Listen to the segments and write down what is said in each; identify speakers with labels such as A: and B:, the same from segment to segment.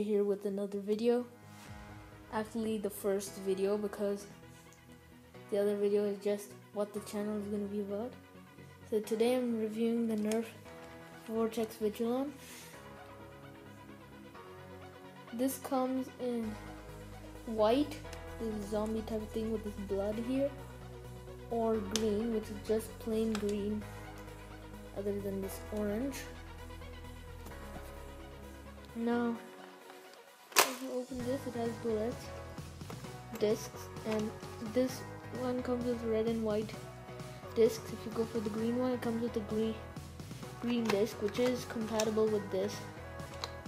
A: Here with another video. Actually, the first video because the other video is just what the channel is going to be about. So today I'm reviewing the Nerf Vortex Vigilon. This comes in white, this zombie type of thing with this blood here, or green, which is just plain green, other than this orange. Now, if you open this, it has bullets, discs, and this one comes with red and white discs. If you go for the green one, it comes with a green green disc, which is compatible with this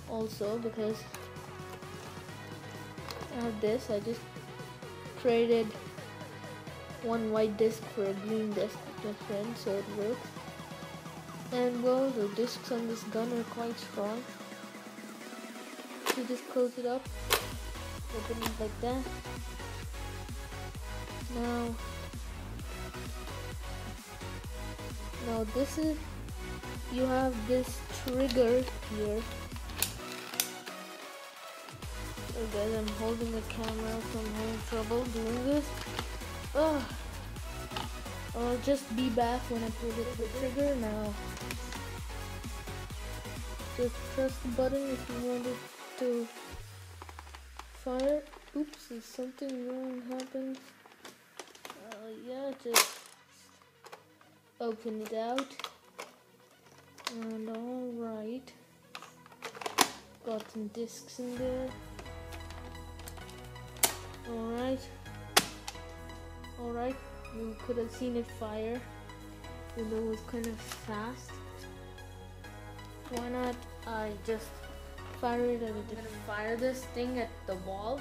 A: also because I have this. I just traded one white disc for a green disc with my friend, so it works. And well, the discs on this gun are quite strong you just close it up, open it like that. Now, now this is, you have this trigger here. So guys, I'm holding the camera so I'm having trouble doing this. Ugh. I'll just be back when I pull the trigger now. Just press the button if you want it to fire. Oops, if something wrong happens, uh, yeah, just open it out. And alright, got some discs in there. Alright, alright, you could have seen it fire, even though it was kind of fast. Why not I just fire it at a different. fire this thing at the wall.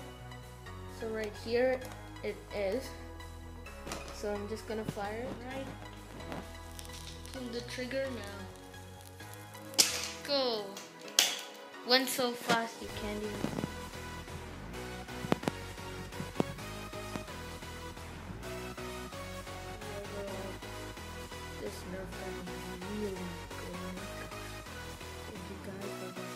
A: So right here it is. So I'm just gonna fire it. Right. Pull the trigger now. Go. Went so fast you can't even. This Nerf gun is really good. Thank you guys.